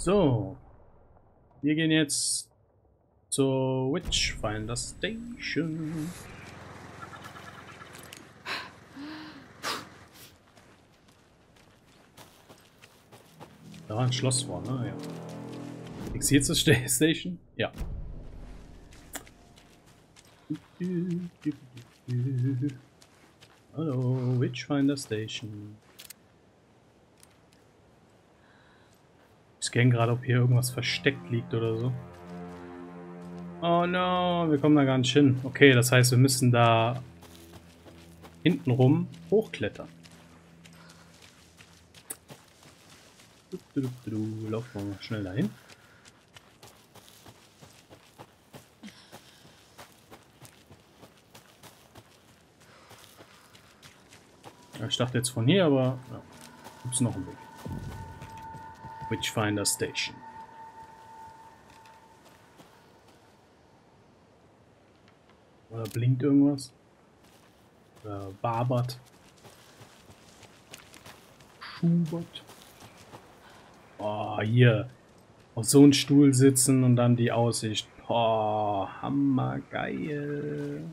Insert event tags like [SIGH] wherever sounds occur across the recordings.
So. Wir gehen jetzt zur Witchfinder Station. Da war ein Schloss vor, ne? Ja. Exit zur Station? Ja. Hallo, Witchfinder Station. Scanne gerade, ob hier irgendwas versteckt liegt oder so. Oh no, wir kommen da gar nicht hin. Okay, das heißt, wir müssen da hintenrum hochklettern. Laufen wir mal schnell dahin. Ich dachte jetzt von hier, aber ja, gibt es noch einen Weg. Witchfinder Station. Oder blinkt irgendwas? Oder wabert? Schubert? Oh, hier. Auf so einem Stuhl sitzen und dann die Aussicht. Oh, hammergeil.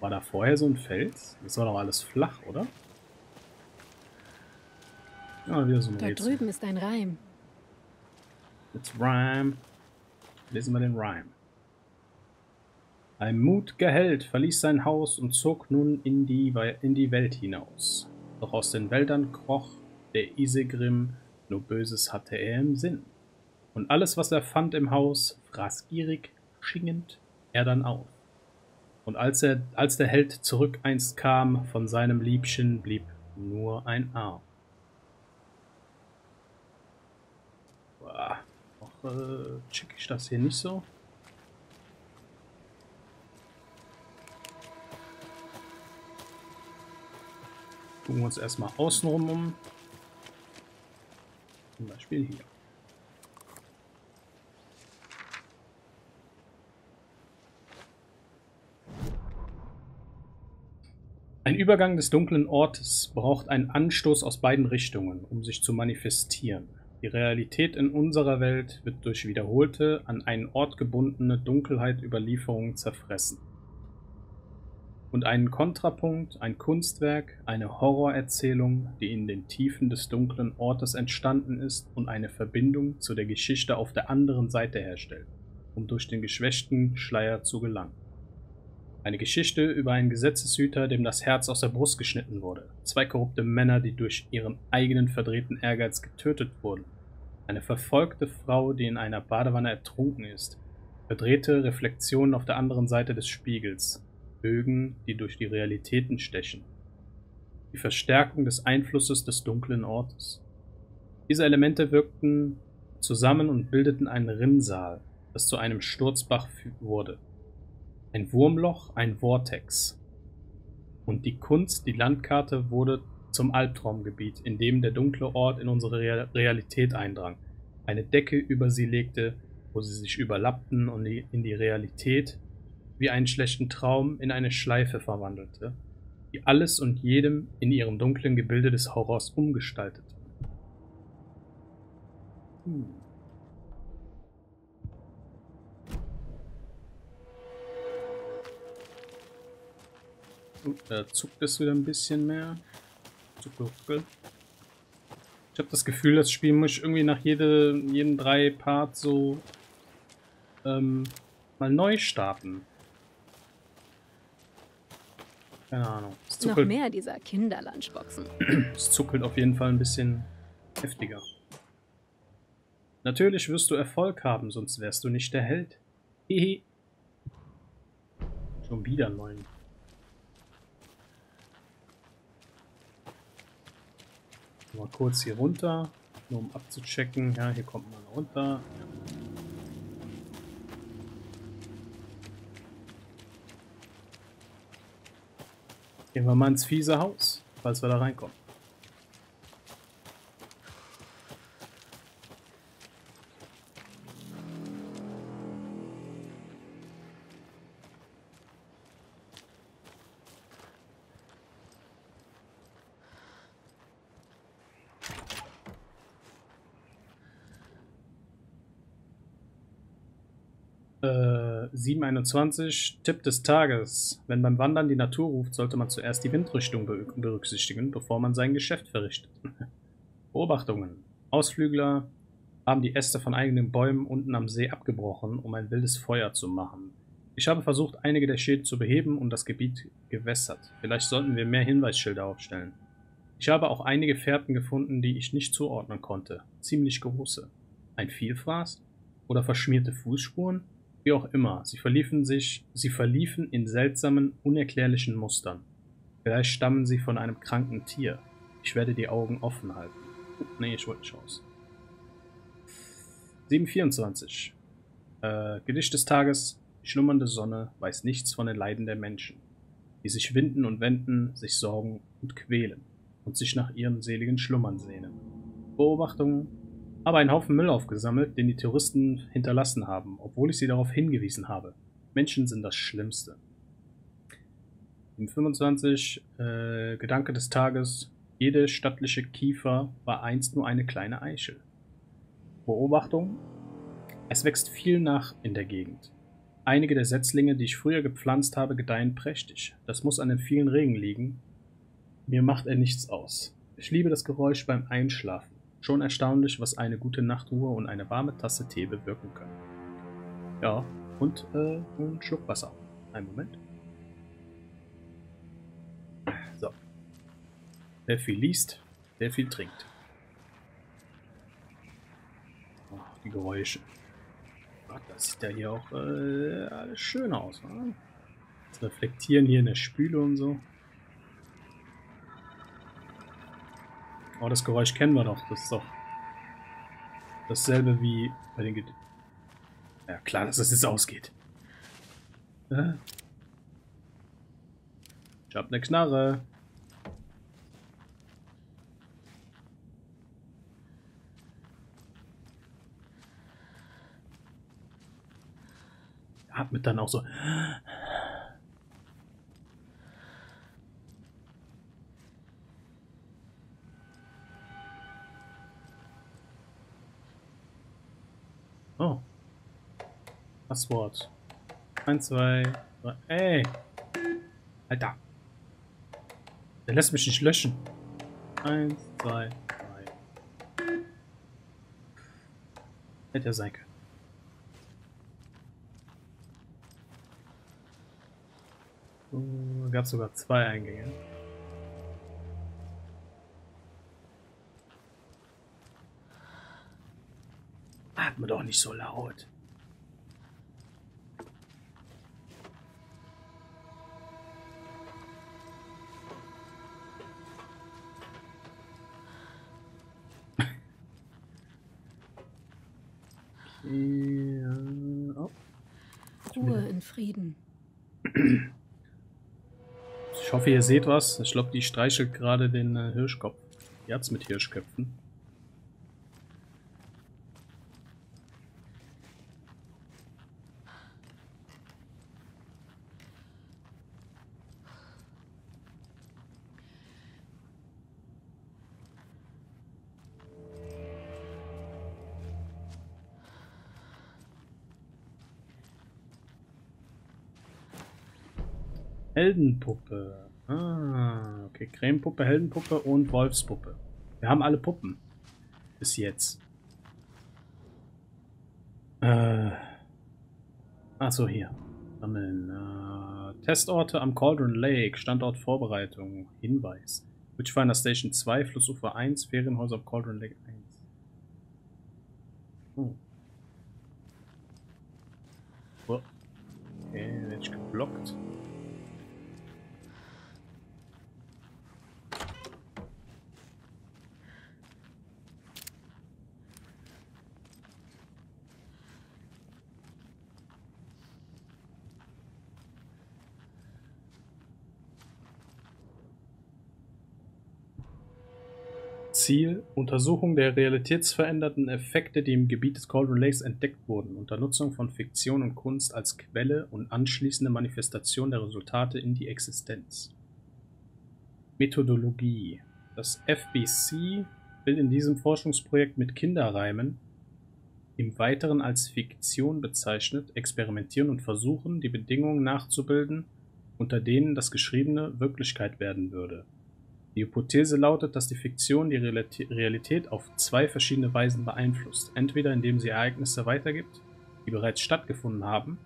War da vorher so ein Fels? Das war doch alles flach, oder? Ja, wieder so ein Dort drüben ist ein Reim. It's Rhyme. Lesen wir den Rhyme. Ein mutiger Held verließ sein Haus und zog nun in die, in die Welt hinaus. Doch aus den Wäldern kroch der Isegrim, nur Böses hatte er im Sinn. Und alles, was er fand im Haus, fraß gierig, schingend er dann auf. Und als, er, als der Held zurück einst kam, von seinem Liebchen blieb nur ein Arm. Noch äh, check ich das hier nicht so. Gucken wir uns erstmal außenrum um. Zum Beispiel hier. Ein Übergang des dunklen Ortes braucht einen Anstoß aus beiden Richtungen, um sich zu manifestieren. Die Realität in unserer Welt wird durch wiederholte, an einen Ort gebundene Dunkelheit-Überlieferungen zerfressen. Und einen Kontrapunkt, ein Kunstwerk, eine Horrorerzählung, die in den Tiefen des dunklen Ortes entstanden ist und eine Verbindung zu der Geschichte auf der anderen Seite herstellt, um durch den geschwächten Schleier zu gelangen. Eine Geschichte über einen Gesetzeshüter, dem das Herz aus der Brust geschnitten wurde. Zwei korrupte Männer, die durch ihren eigenen verdrehten Ehrgeiz getötet wurden. Eine verfolgte Frau, die in einer Badewanne ertrunken ist. Verdrehte Reflexionen auf der anderen Seite des Spiegels. Bögen, die durch die Realitäten stechen. Die Verstärkung des Einflusses des dunklen Ortes. Diese Elemente wirkten zusammen und bildeten einen Rinnsal, das zu einem Sturzbach wurde. Ein Wurmloch, ein Vortex. Und die Kunst, die Landkarte, wurde zum Albtraumgebiet, in dem der dunkle Ort in unsere Realität eindrang, eine Decke über sie legte, wo sie sich überlappten und in die Realität wie einen schlechten Traum in eine Schleife verwandelte, die alles und jedem in ihrem dunklen Gebilde des Horrors umgestaltete. Hm. Da zuckt es wieder ein bisschen mehr. Zuckel. Ich habe das Gefühl, das Spiel muss ich irgendwie nach jede, jeden drei Part so ähm, mal neu starten. Keine Ahnung. Es zuckelt, Noch mehr dieser Kinderlunchboxen. [CLEARS THROAT] es zuckelt auf jeden Fall ein bisschen heftiger. Natürlich wirst du Erfolg haben, sonst wärst du nicht der Held. Hehe. Schon wieder neun. Mal kurz hier runter, nur um abzuchecken. Ja, hier kommt man runter. Gehen wir mal ins fiese Haus, falls wir da reinkommen. 721, Tipp des Tages. Wenn beim Wandern die Natur ruft, sollte man zuerst die Windrichtung berücksichtigen, bevor man sein Geschäft verrichtet. [LAUGHS] Beobachtungen. Ausflügler haben die Äste von eigenen Bäumen unten am See abgebrochen, um ein wildes Feuer zu machen. Ich habe versucht, einige der Schäden zu beheben und das Gebiet gewässert. Vielleicht sollten wir mehr Hinweisschilder aufstellen. Ich habe auch einige Fährten gefunden, die ich nicht zuordnen konnte. Ziemlich große. Ein Vielfraß? Oder verschmierte Fußspuren? Wie auch immer, sie verliefen sich, sie verliefen in seltsamen, unerklärlichen Mustern. Vielleicht stammen sie von einem kranken Tier. Ich werde die Augen offen halten. Nee, ich wollte nicht raus. 724. Äh, Gedicht des Tages. Die schlummernde Sonne weiß nichts von den Leiden der Menschen, die sich winden und wenden, sich sorgen und quälen und sich nach ihrem seligen Schlummern sehnen. Beobachtungen habe einen Haufen Müll aufgesammelt, den die Touristen hinterlassen haben, obwohl ich sie darauf hingewiesen habe. Menschen sind das Schlimmste. 25 äh, Gedanke des Tages. Jede stattliche Kiefer war einst nur eine kleine Eichel. Beobachtung. Es wächst viel nach in der Gegend. Einige der Setzlinge, die ich früher gepflanzt habe, gedeihen prächtig. Das muss an den vielen Regen liegen. Mir macht er nichts aus. Ich liebe das Geräusch beim Einschlafen. Schon erstaunlich, was eine gute Nachtruhe und eine warme Tasse Tee bewirken können. Ja, und äh, ein Schluck Wasser. Einen Moment. So. Wer viel liest, der viel trinkt. Oh, die Geräusche. Gott, das sieht ja hier auch äh, alles schön aus. Oder? Das Reflektieren hier in der Spüle und so. Oh, das Geräusch kennen wir doch. Das ist doch dasselbe wie bei den... Ged ja, klar, dass das jetzt ausgeht. Ja. Ich hab ne Knarre. Atmet dann auch so. Oh. Passwort. 1, 2, 3. Ey! Alter! Der lässt mich nicht löschen. 1, 2, 3. Hätte er sein können. So, gab sogar zwei Eingänge. Atme doch nicht so laut. Ruhe in Frieden. Ich hoffe, ihr seht was. Ich glaube, die streichelt gerade den äh, Hirschkopf. Die hat's mit Hirschköpfen. Heldenpuppe. Ah, okay. Cremepuppe, Heldenpuppe und Wolfspuppe. Wir haben alle Puppen. Bis jetzt. Äh. Achso, hier. Sammeln. Äh, Testorte am Cauldron Lake. Standortvorbereitung. Hinweis. Witchfinder Station 2, Flussufer 1, Ferienhäuser am Cauldron Lake 1. Oh. oh. Okay, werde ich geblockt. Ziel: Untersuchung der realitätsverändernden Effekte, die im Gebiet des Cauldron Lakes entdeckt wurden, unter Nutzung von Fiktion und Kunst als Quelle und anschließende Manifestation der Resultate in die Existenz. Methodologie: Das FBC will in diesem Forschungsprojekt mit Kinderreimen im Weiteren als Fiktion bezeichnet, experimentieren und versuchen, die Bedingungen nachzubilden, unter denen das Geschriebene Wirklichkeit werden würde. Die Hypothese lautet, dass die Fiktion die Realität auf zwei verschiedene Weisen beeinflusst. Entweder indem sie Ereignisse weitergibt, die bereits stattgefunden haben,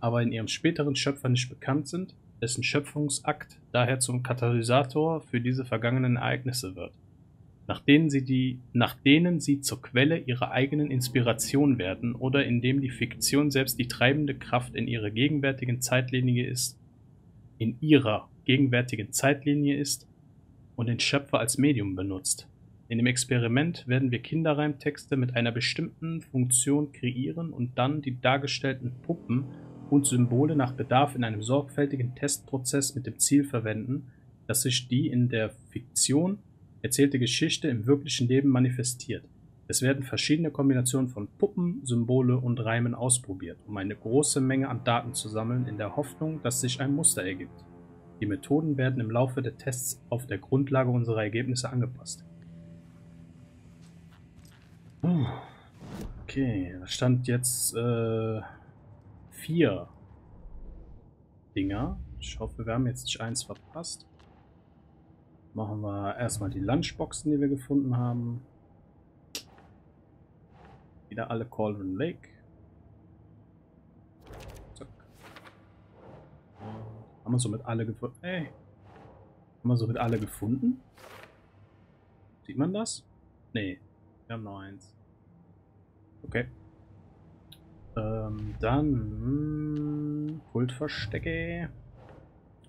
aber in ihrem späteren Schöpfer nicht bekannt sind, dessen Schöpfungsakt daher zum Katalysator für diese vergangenen Ereignisse wird, nach denen sie, die, nach denen sie zur Quelle ihrer eigenen Inspiration werden oder indem die Fiktion selbst die treibende Kraft in ihrer gegenwärtigen Zeitlinie ist, in ihrer gegenwärtigen Zeitlinie ist und den Schöpfer als Medium benutzt. In dem Experiment werden wir Kinderreimtexte mit einer bestimmten Funktion kreieren und dann die dargestellten Puppen und Symbole nach Bedarf in einem sorgfältigen Testprozess mit dem Ziel verwenden, dass sich die in der Fiktion erzählte Geschichte im wirklichen Leben manifestiert. Es werden verschiedene Kombinationen von Puppen, Symbole und Reimen ausprobiert, um eine große Menge an Daten zu sammeln, in der Hoffnung, dass sich ein Muster ergibt. Die Methoden werden im Laufe der Tests auf der Grundlage unserer Ergebnisse angepasst. Okay, da stand jetzt äh, vier Dinger. Ich hoffe, wir haben jetzt nicht eins verpasst. Machen wir erstmal die Lunchboxen, die wir gefunden haben. Wieder alle Cauldron Lake. Haben wir somit alle gefunden? Hey. Haben wir somit alle gefunden? Sieht man das? Nee. Wir haben noch eins. Okay. Ähm, dann Kultverstecke.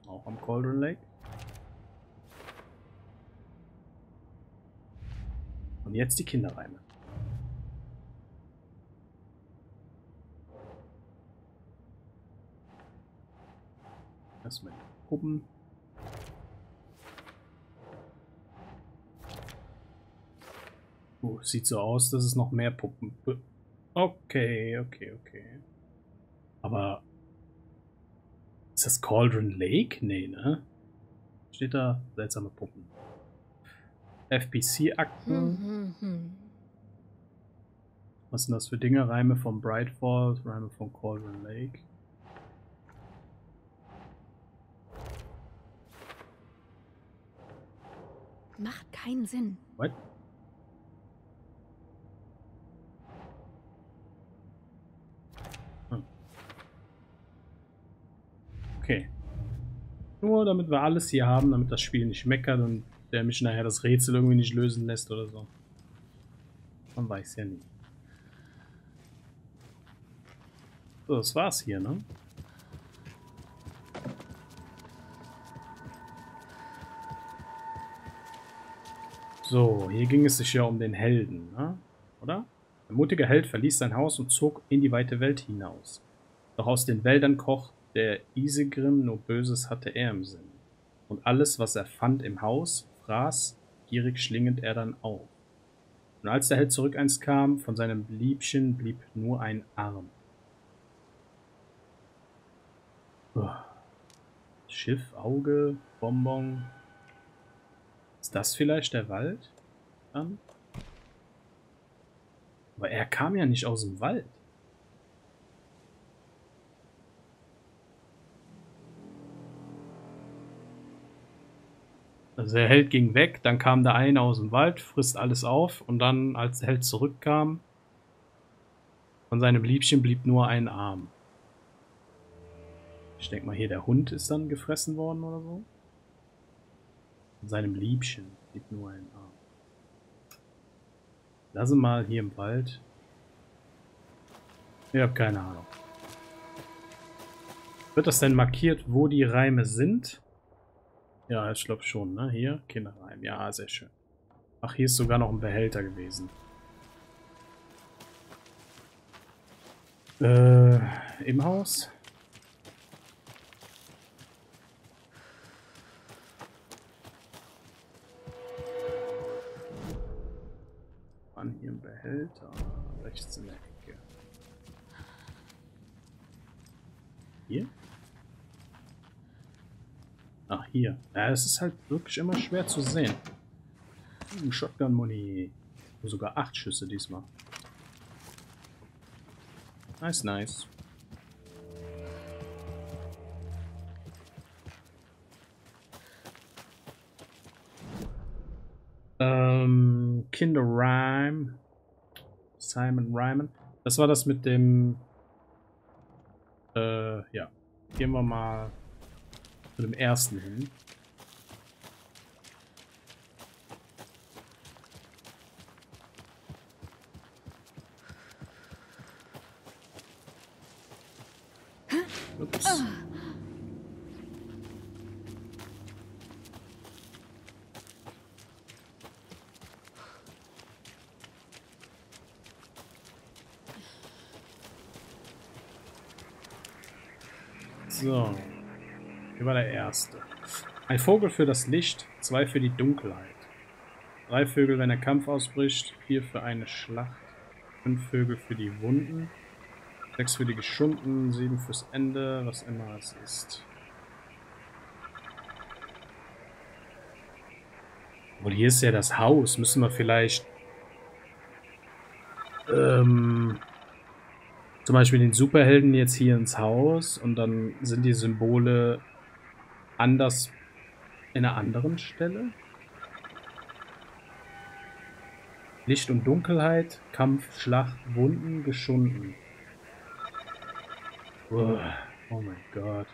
Auch am Cauldron Lake. Und jetzt die Kinderreime. Erstmal Puppen. Oh, sieht so aus, dass es noch mehr Puppen. Okay, okay, okay. Aber ist das Cauldron Lake? Nee, ne? Steht da seltsame Puppen. FPC-Akten. Hm, hm, hm. Was sind das für Dinge? Reime von Brightfall, Reime von Cauldron Lake. Macht keinen Sinn. What? Hm. Okay. Nur damit wir alles hier haben, damit das Spiel nicht meckert und der mich nachher das Rätsel irgendwie nicht lösen lässt oder so. Man weiß ja nie. So, das war's hier, ne? So, hier ging es sich ja um den Helden, ne? oder? Der mutige Held verließ sein Haus und zog in die weite Welt hinaus. Doch aus den Wäldern koch der Isegrim, nur Böses hatte er im Sinn. Und alles, was er fand im Haus, fraß, gierig schlingend er dann auf. Und als der Held zurück eins kam, von seinem Liebchen blieb nur ein Arm. Schiff, Auge, Bonbon, ist das vielleicht der Wald? Dann? Aber er kam ja nicht aus dem Wald. Also der Held ging weg, dann kam der eine aus dem Wald, frisst alles auf und dann, als der Held zurückkam, von seinem Liebchen blieb nur ein Arm. Ich denke mal hier, der Hund ist dann gefressen worden oder so. Von seinem Liebchen blieb nur ein Arm. Lasse mal hier im Wald. Ich habe keine Ahnung. Wird das denn markiert, wo die Reime sind? Ja, ich glaube schon, ne? Hier, Kinderreim. Ja, sehr schön. Ach, hier ist sogar noch ein Behälter gewesen. Äh, im Haus? Behälter. Rechts in der Ecke. Hier? Ach, hier. Ja, es ist halt wirklich immer schwer zu sehen. Hm, Shotgun-Muni. Sogar acht Schüsse diesmal. Nice, nice. Ähm, Kinder Rhyme. Simon Ryman. Das war das mit dem... Äh, ja. Gehen wir mal zu dem ersten hin. Ups. So. Hier war der erste. Ein Vogel für das Licht, zwei für die Dunkelheit. Drei Vögel, wenn der Kampf ausbricht, vier für eine Schlacht, fünf Vögel für die Wunden, sechs für die Geschunden, sieben fürs Ende, was immer es ist. Und hier ist ja das Haus. Müssen wir vielleicht ähm, zum Beispiel den Superhelden jetzt hier ins Haus und dann sind die Symbole anders in einer anderen Stelle. Licht und Dunkelheit, Kampf, Schlacht, Wunden, geschunden. Oh, oh mein Gott.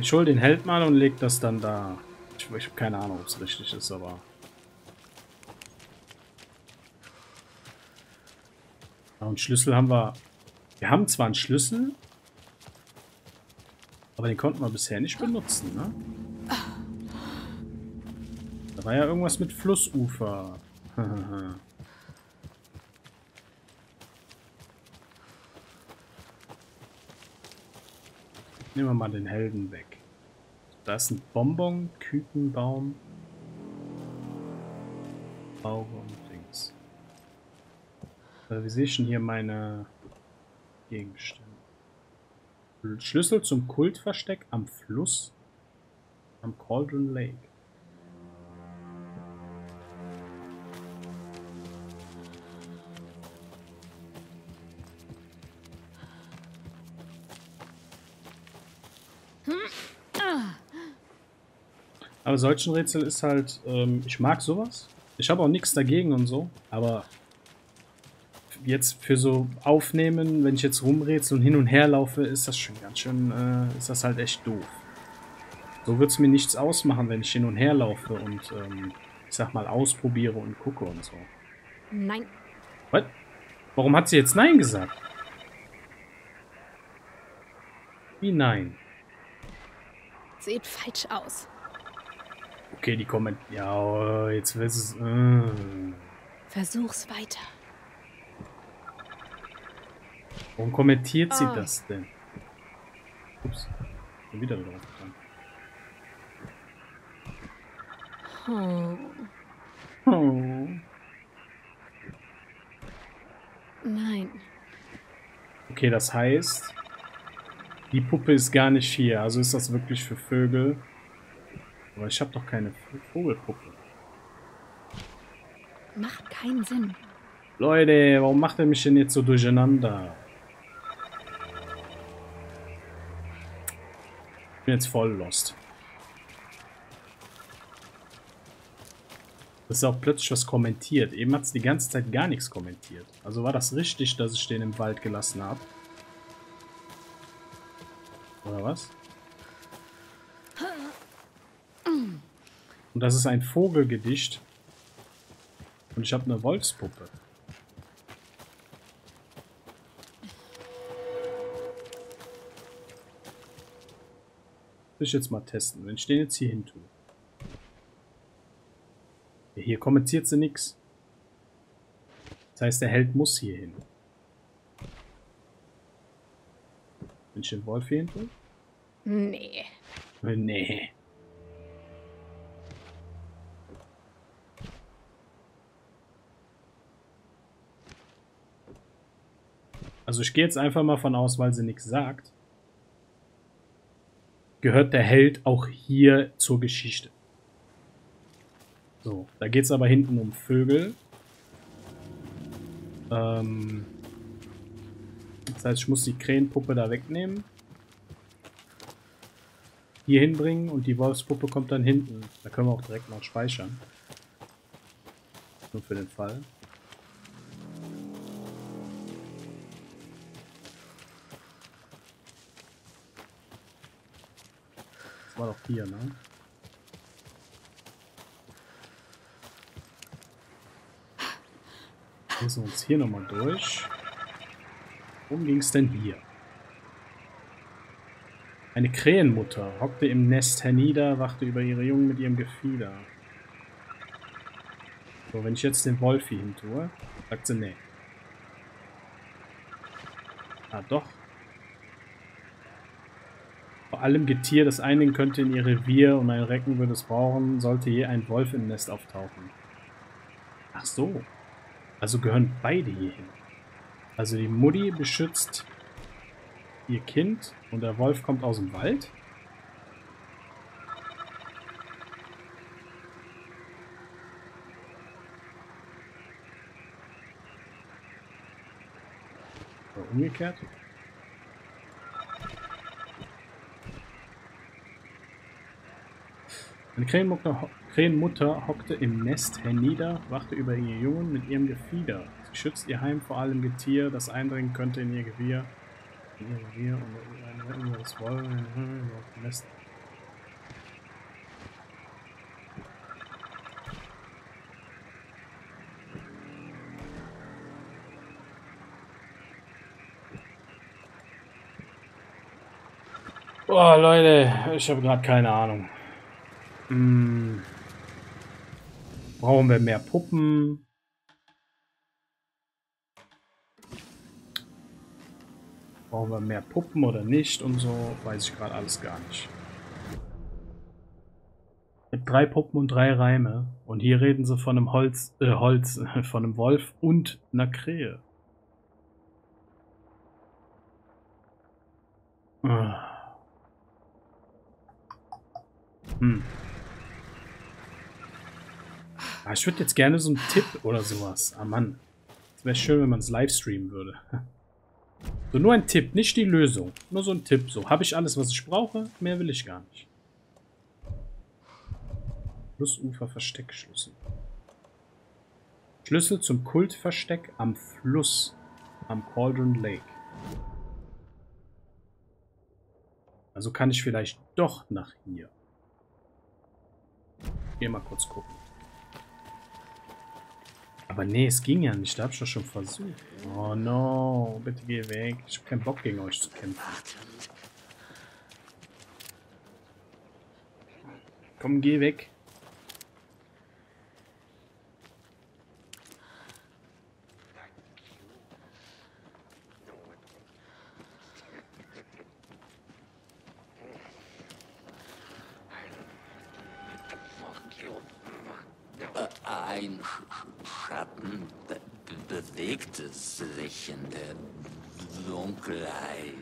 Ich hol den Held mal und leg das dann da. Ich, ich habe keine Ahnung, ob es richtig ist, aber... Und Schlüssel haben wir... Wir haben zwar einen Schlüssel, aber den konnten wir bisher nicht benutzen, ne? Da war ja irgendwas mit Flussufer. [LAUGHS] Nehmen wir mal den Helden weg. Da ist ein Bonbon, Kükenbaum. Also wie sehe ich denn hier meine Gegenstände? Schlüssel zum Kultversteck am Fluss am Cauldron Lake. Aber solchen Rätsel ist halt, ähm, ich mag sowas. Ich habe auch nichts dagegen und so, aber jetzt für so Aufnehmen, wenn ich jetzt rumrätsel und hin und her laufe, ist das schon ganz schön, äh, ist das halt echt doof. So wird es mir nichts ausmachen, wenn ich hin und her laufe und, ähm, ich sag mal, ausprobiere und gucke und so. Nein. Was? Warum hat sie jetzt Nein gesagt? Wie Nein? Sieht falsch aus. Okay, die kommen. Ja, jetzt wird es. Äh. Versuch's weiter. Warum kommentiert sie Ah. das denn? Ups. Bin wieder drauf gekommen. Oh. Oh. Nein. Okay, das heißt, die Puppe ist gar nicht hier. Also ist das wirklich für Vögel. Aber ich habe doch keine Vogelpuppe. Macht keinen Sinn. Leute, warum macht er mich denn jetzt so durcheinander? Bin jetzt voll lost. Das ist auch plötzlich was kommentiert. Eben hat es die ganze Zeit gar nichts kommentiert. Also war das richtig, dass ich den im Wald gelassen habe? Oder was? Und das ist ein Vogelgedicht. Und ich habe eine Wolfspuppe. Will ich jetzt mal testen, wenn ich den jetzt hier hin tue. Ja, Hier kommentiert sie nichts. Das heißt, der Held muss hier hin. Wenn ich den Wolf hier hin tue? Nee. Nee. Also ich gehe jetzt einfach mal von aus, weil sie nichts sagt. Gehört der Held auch hier zur Geschichte. So, da geht es aber hinten um Vögel. Ähm, das heißt, ich muss die Krähenpuppe da wegnehmen. Hier hinbringen und die Wolfspuppe kommt dann hinten. Da können wir auch direkt noch speichern. Nur für den Fall. War doch hier, ne? Wir uns hier nochmal durch. Worum ging es denn hier? Eine Krähenmutter hockte im Nest hernieder, wachte über ihre Jungen mit ihrem Gefieder. So, wenn ich jetzt den Wolfi hin tue, sagt sie nee. Ah, doch. Vor allem Getier, das eindringen könnte in ihr Revier und ein Recken würde es brauchen, sollte je ein Wolf im Nest auftauchen. Ach so. Also gehören beide hier hin. Also die Mutti beschützt ihr Kind und der Wolf kommt aus dem Wald. Umgekehrt. Eine Krähenmutter, Krähenmutter hockte im Nest hernieder, wachte über ihr Jungen mit ihrem Gefieder. Sie schützt ihr Heim vor allem Getier, das eindringen könnte in ihr Gewirr. In ihr Revier und ein das Wollen Nest. Boah, Leute, ich habe gerade keine Ahnung. Hm. Brauchen wir mehr Puppen? Brauchen wir mehr Puppen oder nicht und so? Weiß ich gerade alles gar nicht. Mit drei Puppen und drei Reime. Und hier reden sie von einem Holz, äh, Holz, [LAUGHS] von einem Wolf und einer Krähe. Ah. Hm. Ah, ich würde jetzt gerne so einen Tipp oder sowas. Ah Mann. Es wäre schön, wenn man es live streamen würde. [LAUGHS] So, nur ein Tipp, nicht die Lösung. Nur so ein Tipp. So, habe ich alles, was ich brauche? Mehr will ich gar nicht. Flussufer Versteckschlüssel. Schlüssel zum Kultversteck am Fluss. Am Cauldron Lake. Also kann ich vielleicht doch nach hier. Geh mal kurz gucken. Aber nee, es ging ja nicht. Da hab ich doch schon versucht. Oh no, bitte geh weg. Ich hab keinen Bock gegen euch zu kämpfen. Komm, geh weg. Bewegte sich in der Dunkelheit.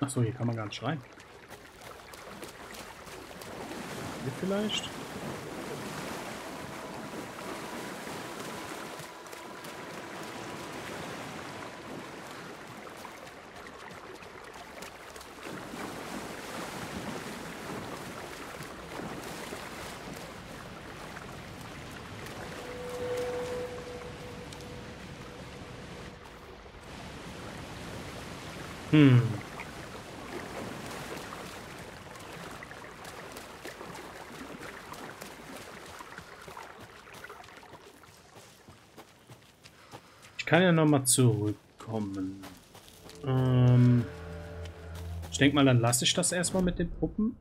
Achso, hier kann man gar nicht rein. Hier vielleicht? Hm. Kann ja nochmal zurückkommen. Ähm, ich denke mal, dann lasse ich das erstmal mit den Puppen.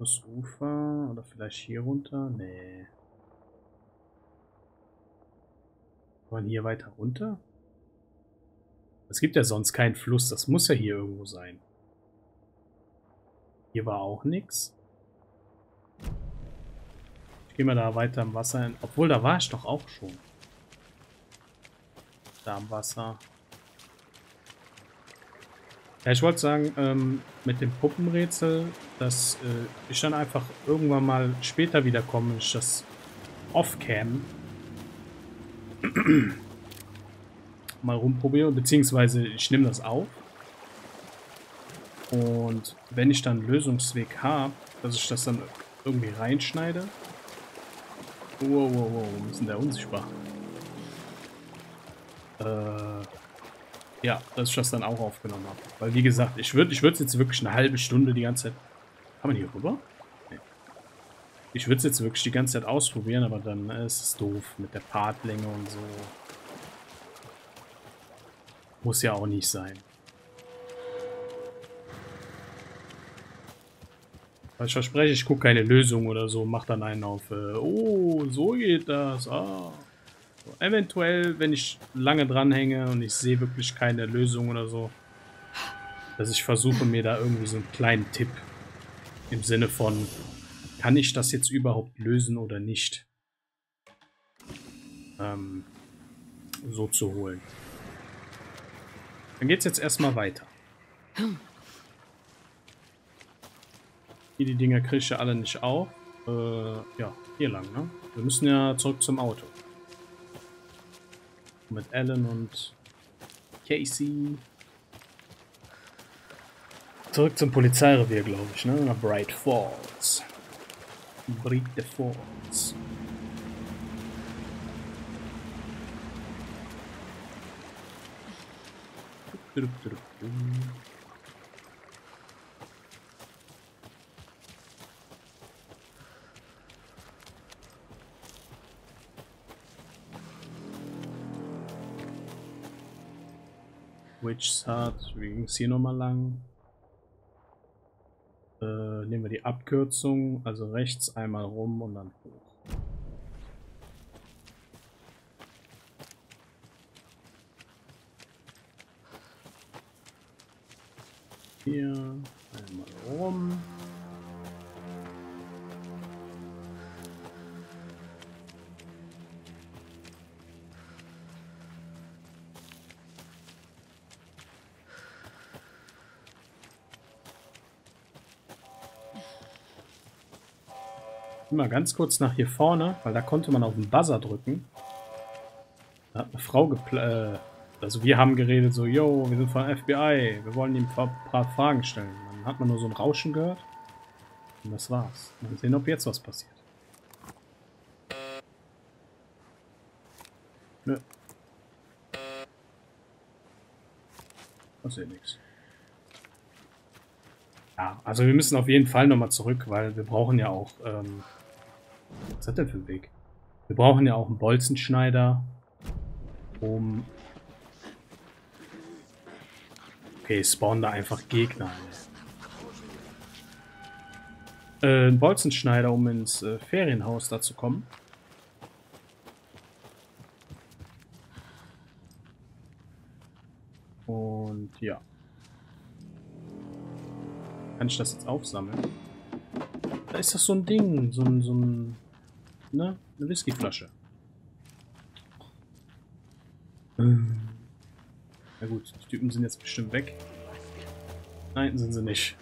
Das Ufer oder vielleicht hier runter? Nee. Kann man hier weiter runter? Es gibt ja sonst keinen Fluss, das muss ja hier irgendwo sein. Hier war auch nichts. Ich gehe mal da weiter im Wasser hin. Obwohl, da war ich doch auch schon. Da am Wasser. Ja, ich wollte sagen, ähm, mit dem Puppenrätsel, dass äh, ich dann einfach irgendwann mal später wiederkomme, ich das off-cam [CLEARS THROAT] mal rumprobiere, beziehungsweise ich nehme das auf. Und wenn ich dann einen Lösungsweg habe, dass ich das dann irgendwie reinschneide. Wow, wow, wow, wir sind da unsichtbar. Äh, ja, dass ich das dann auch aufgenommen habe. Weil wie gesagt, ich würde ich jetzt wirklich eine halbe Stunde die ganze Zeit... Kann man hier rüber? Nee. Ich würde es jetzt wirklich die ganze Zeit ausprobieren, aber dann äh, ist es doof mit der Partlänge und so. Muss ja auch nicht sein. Ich verspreche, ich gucke keine Lösung oder so, mach dann einen auf, äh, oh, so geht das, ah. So, eventuell, wenn ich lange dranhänge und ich sehe wirklich keine Lösung oder so, dass ich versuche, mir da irgendwie so einen kleinen Tipp im Sinne von, kann ich das jetzt überhaupt lösen oder nicht, ähm, so zu holen. Dann geht's jetzt erstmal weiter. Hier die Dinger kriege ich ja alle nicht auf. Äh, ja, hier lang, ne? Wir müssen ja zurück zum Auto. Mit Alan und Casey. Zurück zum Polizeirevier, glaube ich, ne? Nach Bright Falls. Bright Falls. Witch's Hut, wir gehen hier nochmal lang. Äh, nehmen wir die Abkürzung, also rechts einmal rum und dann hoch. Hier Mal ganz kurz nach hier vorne, weil da konnte man auf den Buzzer drücken. Da hat eine Frau gepl... Äh, also wir haben geredet so, yo, wir sind von FBI, wir wollen ihm ein paar Fragen stellen. Dann hat man nur so ein Rauschen gehört. Und das war's. Mal sehen, ob jetzt was passiert. Nö. Passiert nichts. Ja, also wir müssen auf jeden Fall nochmal zurück, weil wir brauchen ja auch ähm, was hat der für einen Weg? Wir brauchen ja auch einen Bolzenschneider, um... Okay, spawnen da einfach Gegner. Äh, ein Bolzenschneider, um ins äh, Ferienhaus da zu kommen. Und ja. Kann ich das jetzt aufsammeln? Da ist das so ein Ding, so ein, so ein, ne, eine Whiskyflasche. Na gut, die Typen sind jetzt bestimmt weg. Nein, sind sie nicht.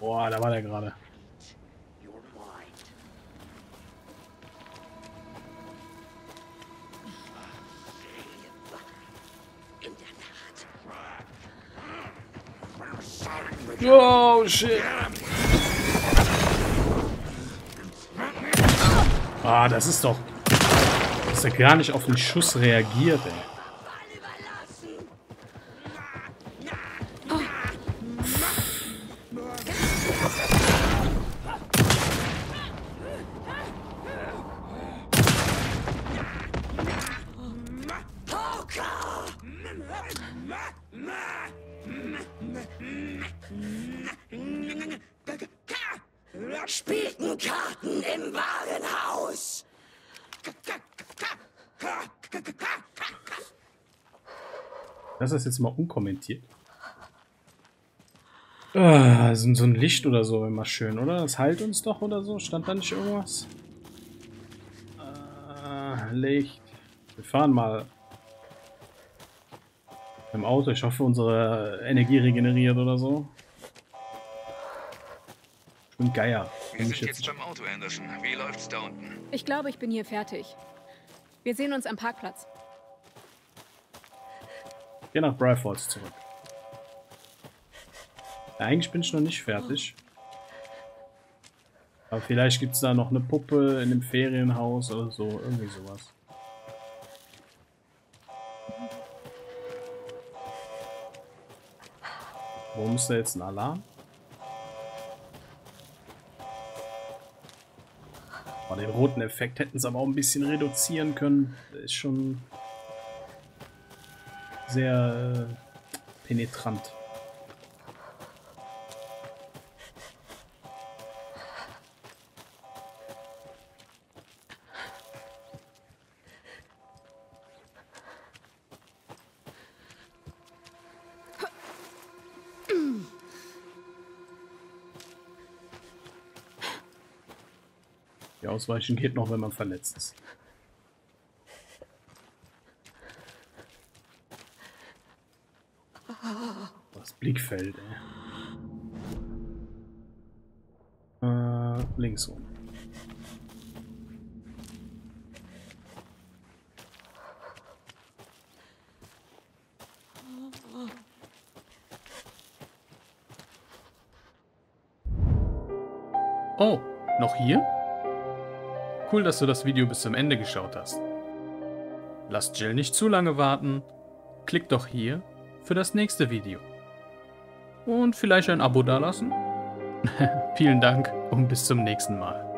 Boah, da war der gerade. Oh, shit. Ah, das ist doch... Dass er gar nicht auf den Schuss reagiert, ey. Das ist jetzt mal unkommentiert. Ah, so, so ein Licht oder so immer schön, oder? Das heilt uns doch oder so. Stand da nicht irgendwas? Ah, Licht. Wir fahren mal im Auto. Ich hoffe, unsere Energie regeneriert oder so. Ich bin Geier. Wir sind jetzt beim Auto, Anderson. Wie läuft's da unten? Ich glaube, ich bin hier fertig. Wir sehen uns am Parkplatz. Geh nach Falls zurück. Ja, eigentlich bin ich noch nicht fertig. Aber vielleicht gibt es da noch eine Puppe in dem Ferienhaus oder so. Irgendwie sowas. Warum ist da jetzt ein Alarm? Den roten Effekt hätten sie aber auch ein bisschen reduzieren können. Der ist schon sehr äh, penetrant. Ausweichen geht noch, wenn man verletzt ist. Das Blickfeld, ey. Äh, links rum. Oh, noch hier? Cool, dass du das Video bis zum Ende geschaut hast. Lass Jill nicht zu lange warten. Klick doch hier für das nächste Video. Und vielleicht ein Abo dalassen? [LAUGHS] Vielen Dank und bis zum nächsten Mal.